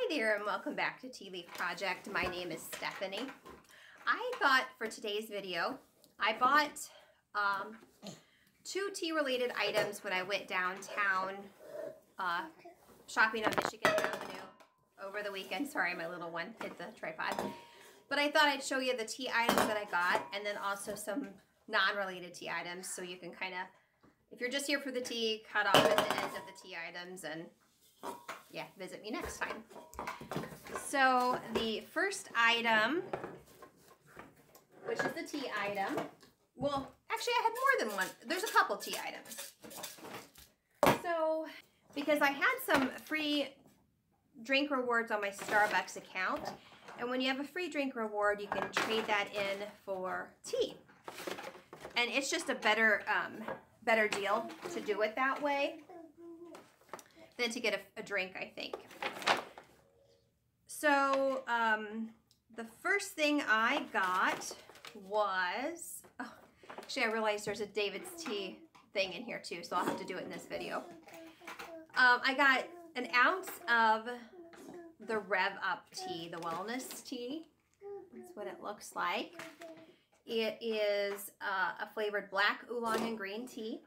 Hi there and welcome back to Tea Leaf Project. My name is Stephanie. I thought for today's video, I bought um, two tea related items when I went downtown uh, shopping on Michigan Avenue over the weekend. Sorry, my little one hit the tripod. But I thought I'd show you the tea items that I got and then also some non-related tea items so you can kind of, if you're just here for the tea, cut off at the end of the tea items and yeah, visit me next time. So the first item, which is the tea item, well, actually I had more than one. There's a couple tea items. So, because I had some free drink rewards on my Starbucks account, and when you have a free drink reward, you can trade that in for tea. And it's just a better, um, better deal to do it that way than to get a, a drink, I think. So, um, the first thing I got was, oh, actually I realized there's a David's Tea thing in here too, so I'll have to do it in this video. Um, I got an ounce of the Rev Up tea, the wellness tea. That's what it looks like. It is uh, a flavored black oolong and green tea.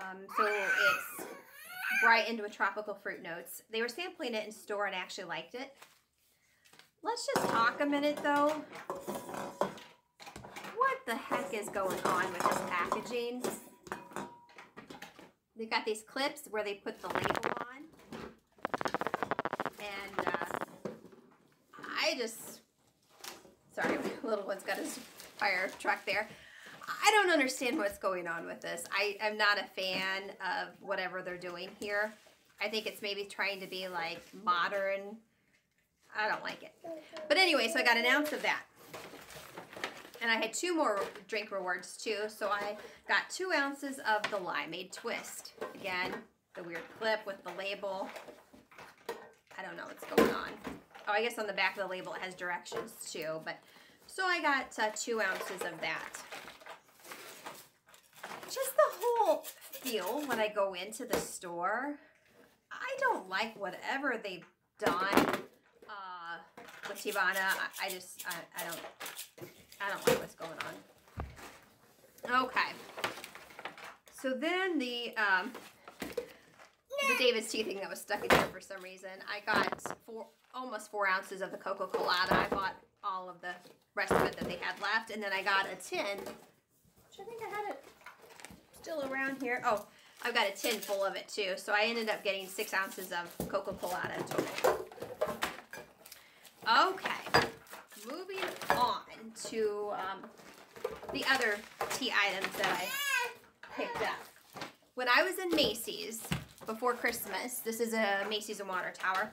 Um, so it's brightened with tropical fruit notes. They were sampling it in store and actually liked it. Let's just talk a minute though. What the heck is going on with this packaging? They've got these clips where they put the label on. And uh, I just, sorry, my little one's got his fire truck there. I don't understand what's going on with this. I am not a fan of whatever they're doing here. I think it's maybe trying to be like modern. I don't like it. But anyway, so I got an ounce of that. And I had two more drink rewards too. So I got two ounces of the limeade twist. Again, the weird clip with the label. I don't know what's going on. Oh, I guess on the back of the label it has directions too. But so I got uh, two ounces of that just the whole feel when I go into the store, I don't like whatever they've done uh, with Teavana. I, I just, I, I don't, I don't like what's going on. Okay. So then the, um, the David's tea thing that was stuck in here for some reason. I got four, almost four ounces of the Coca Colada. I bought all of the rest of it that they had left. And then I got a tin, which I think I had still around here. Oh, I've got a tin full of it too. So I ended up getting six ounces of Coca-Cola in total. Okay, moving on to um, the other tea items that I picked up. When I was in Macy's before Christmas, this is a Macy's and Water Tower.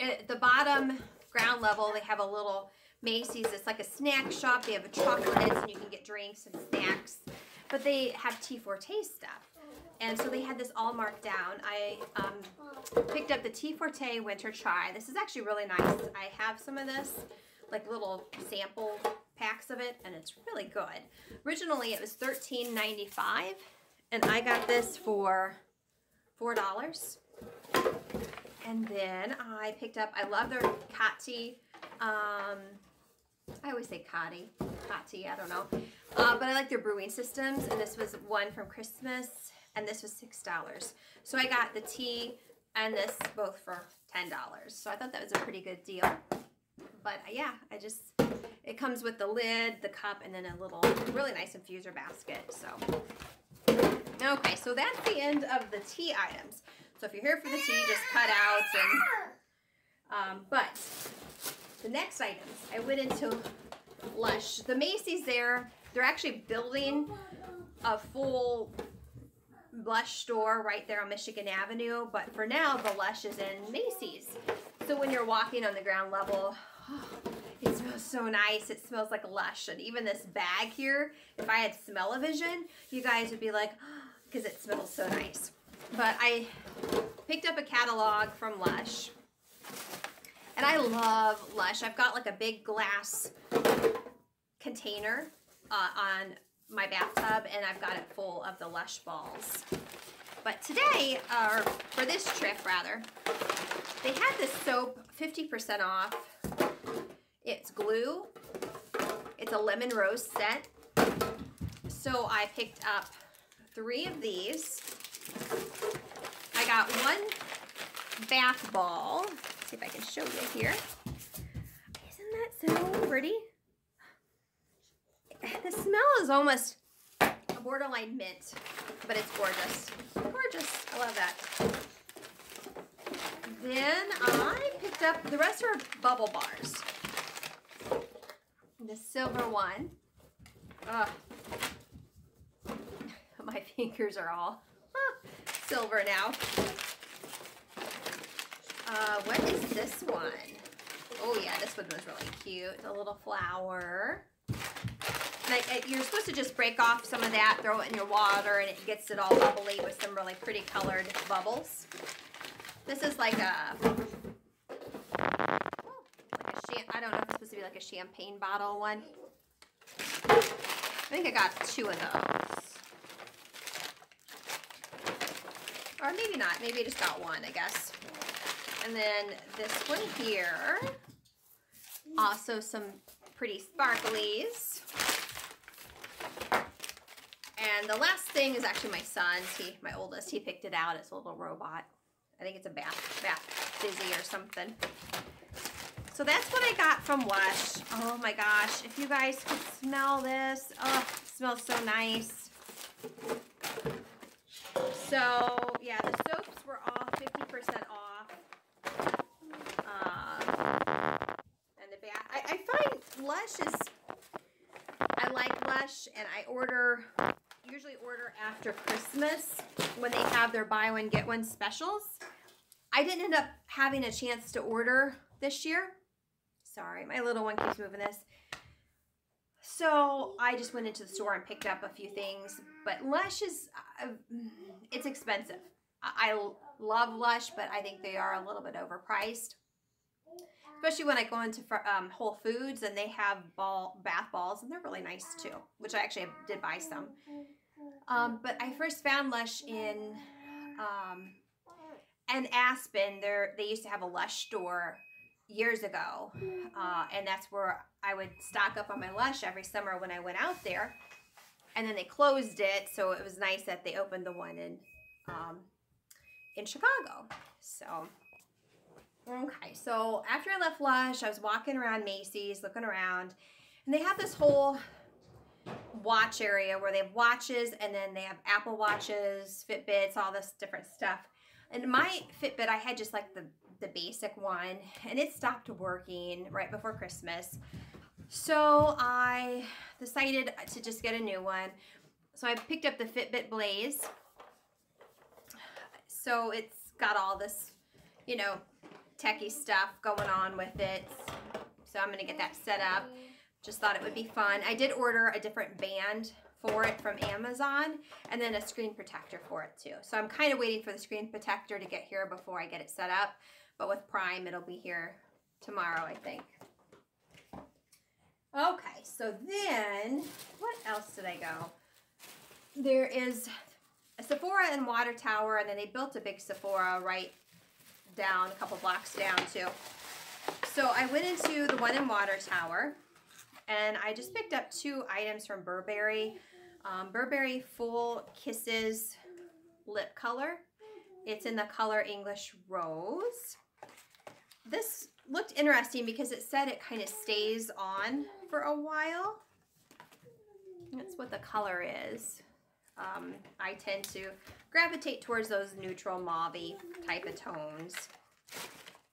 At the bottom ground level, they have a little Macy's. It's like a snack shop. They have a chocolates and you can get drinks and snacks but they have Tea Forte stuff. And so they had this all marked down. I um, picked up the Tea Forte Winter Chai. This is actually really nice. I have some of this, like little sample packs of it, and it's really good. Originally, it was $13.95, and I got this for $4. And then I picked up, I love their Kati, um, I always say Kati, Kati, I don't know. Uh, but I like their brewing systems, and this was one from Christmas, and this was $6. So I got the tea and this both for $10. So I thought that was a pretty good deal. But uh, yeah, I just, it comes with the lid, the cup, and then a little really nice infuser basket. So, okay, so that's the end of the tea items. So if you're here for the tea, just cut out and, um, but the next items, I went into Lush. The Macy's there, they're actually building a full Lush store right there on Michigan Avenue, but for now, the Lush is in Macy's. So when you're walking on the ground level, oh, it smells so nice. It smells like Lush. And even this bag here, if I had smell-o-vision, you guys would be like, because oh, it smells so nice. But I picked up a catalog from Lush. And I love Lush. I've got like a big glass container uh, on my bathtub and I've got it full of the Lush balls. But today, or for this trip rather, they had this soap 50% off. It's glue. It's a lemon rose scent. So I picked up three of these. I got one bath ball. See if I can show you here. Isn't that so pretty? The smell is almost a borderline mint, but it's gorgeous. Gorgeous. I love that. Then I picked up, the rest are bubble bars. The silver one. Ugh. My fingers are all silver now. Uh, what is this one? Oh yeah, this one was really cute. A little flower. Like you're supposed to just break off some of that, throw it in your water, and it gets it all bubbly with some really pretty colored bubbles. This is like a, like a I don't know if it's supposed to be like a champagne bottle one. I think I got two of those. Or maybe not. Maybe I just got one, I guess. And then this one here. Also some pretty sparklies. And the last thing is actually my son's. He, my oldest, he picked it out. It's a little robot. I think it's a bath, bath fizzy or something. So that's what I got from Lush. Oh my gosh, if you guys could smell this. Oh, it smells so nice. So, yeah, the soaps were all 50% off. Um, and the bath. I, I Lush is, I like Lush, and I order, usually order after Christmas when they have their buy one, get one specials. I didn't end up having a chance to order this year. Sorry, my little one keeps moving this. So I just went into the store and picked up a few things. But Lush is, uh, it's expensive. I love Lush, but I think they are a little bit overpriced. Especially when I go into um, Whole Foods and they have ball bath balls, and they're really nice too, which I actually did buy some. Um, but I first found Lush in um, Aspen. There, they used to have a Lush store years ago, uh, and that's where I would stock up on my Lush every summer when I went out there. And then they closed it, so it was nice that they opened the one in um, in Chicago. So, okay. So after I left Lush, I was walking around Macy's, looking around, and they have this whole watch area where they have watches, and then they have Apple watches, Fitbits, all this different stuff. And my Fitbit, I had just like the the basic one, and it stopped working right before Christmas. So I decided to just get a new one. So I picked up the Fitbit Blaze. So it's got all this, you know, techie stuff going on with it. So I'm going to get that set up. Just thought it would be fun. I did order a different band for it from Amazon and then a screen protector for it too. So I'm kind of waiting for the screen protector to get here before I get it set up. But with Prime, it'll be here tomorrow, I think. Okay, so then, what else did I go? There is a Sephora in Water Tower, and then they built a big Sephora right down, a couple blocks down too. So I went into the one in Water Tower, and I just picked up two items from Burberry. Um, Burberry Full Kisses lip color. It's in the color English Rose. This looked interesting because it said it kind of stays on for a while. That's what the color is. Um, I tend to gravitate towards those neutral mauve type of tones.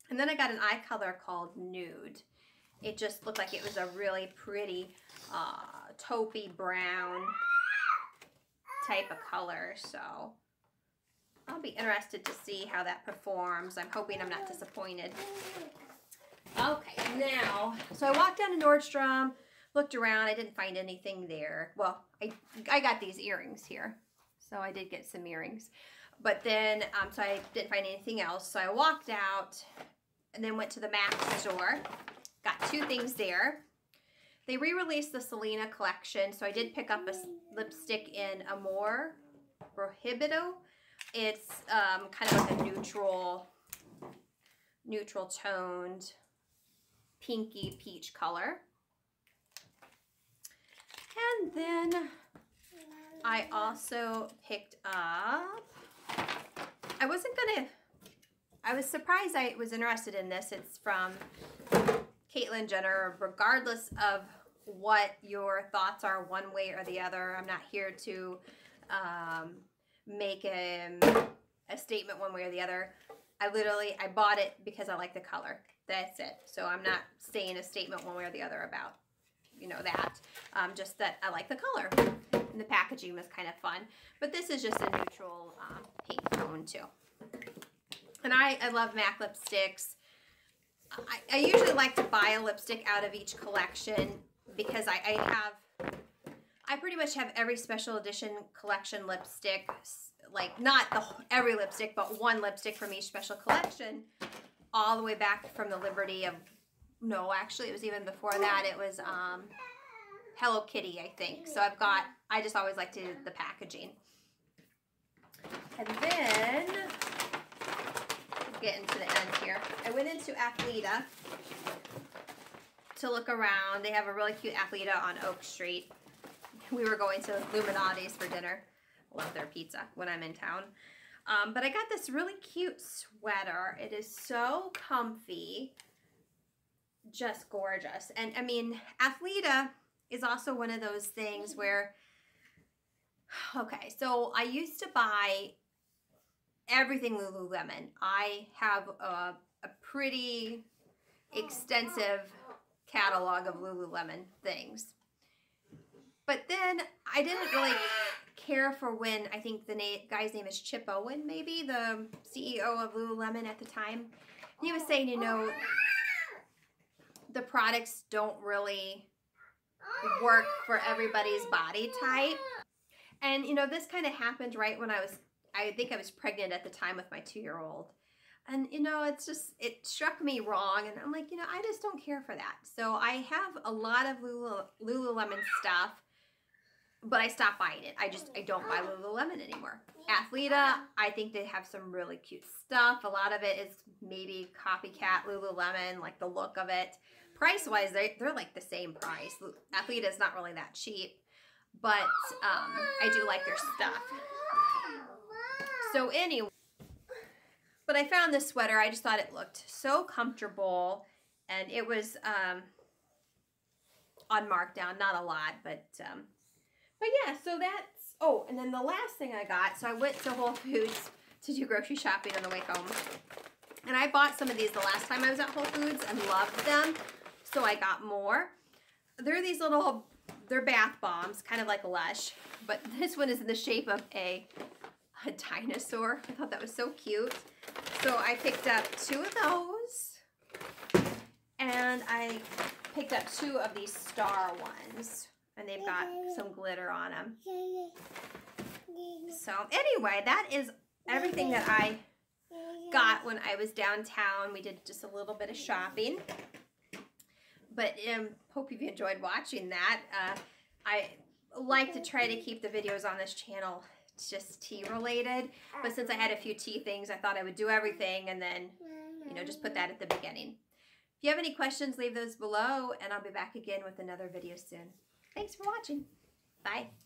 And then I got an eye color called Nude. It just looked like it was a really pretty uh, taupey brown type of color. So I'll be interested to see how that performs. I'm hoping I'm not disappointed. Okay, now, so I walked down to Nordstrom, looked around. I didn't find anything there. Well, I, I got these earrings here. So I did get some earrings. But then, um, so I didn't find anything else. So I walked out and then went to the MAC store. Got two things there. They re-released the Selena collection. So I did pick up a lipstick in Amor Prohibido. It's um, kind of like a neutral neutral toned pinky peach color. And then I also picked up, I wasn't gonna, I was surprised I was interested in this. It's from Caitlyn Jenner, regardless of what your thoughts are one way or the other. I'm not here to um, make a, a statement one way or the other. I literally, I bought it because I like the color. That's it. So I'm not saying a statement one way or the other about, you know, that. Um, just that I like the color. And the packaging was kind of fun. But this is just a neutral um, pink tone too. And I, I love MAC lipsticks. I, I usually like to buy a lipstick out of each collection because I, I have, I pretty much have every special edition collection lipstick, like not the every lipstick, but one lipstick from each special collection, all the way back from the Liberty of, no, actually it was even before that. It was um, Hello Kitty, I think. So I've got, I just always like to do the packaging. And then, getting to the end here, I went into Athleta to look around. They have a really cute Athleta on Oak Street. We were going to Lou Malnati's for dinner. Love their pizza when I'm in town. Um, but I got this really cute sweater. It is so comfy. Just gorgeous. And I mean, Athleta is also one of those things mm-hmm. where, okay, so I used to buy everything Lululemon. I have a, a pretty extensive catalog of Lululemon things. But then I didn't really care for when I think the na guy's name is Chip Owen, maybe the CEO of Lululemon at the time. He was saying, you know, the products don't really work for everybody's body type. And you know, this kind of happened right when I was I think I was pregnant at the time with my 2-year-old. And you know, it's just it struck me wrong, and I'm like, you know, I just don't care for that. So I have a lot of Lulu, Lululemon stuff, but I stopped buying it. I just I don't buy Lululemon anymore. Athleta, I think they have some really cute stuff. A lot of it is maybe copycat Lululemon, like the look of it. Price wise, they they're like the same price. Athleta is not really that cheap, but um, I do like their stuff. So anyway. But I found this sweater. I just thought it looked so comfortable. And it was um, on markdown. Not a lot, but... Um, but yeah, so that's... Oh, and then the last thing I got. So I went to Whole Foods to do grocery shopping on the way home. And I bought some of these the last time I was at Whole Foods and loved them. So I got more. They're these little... They're bath bombs, kind of like Lush. But this one is in the shape of a a dinosaur. I thought that was so cute. So I picked up two of those. And I picked up two of these star ones. And they've got some glitter on them. So anyway, that is everything that I got when I was downtown. We did just a little bit of shopping. But um, hope you've enjoyed watching that. Uh, I like to try to keep the videos on this channel just tea related. But since I had a few tea things, I thought I would do everything and then, you know, just put that at the beginning. If you have any questions, leave those below and I'll be back again with another video soon. Thanks for watching. Bye.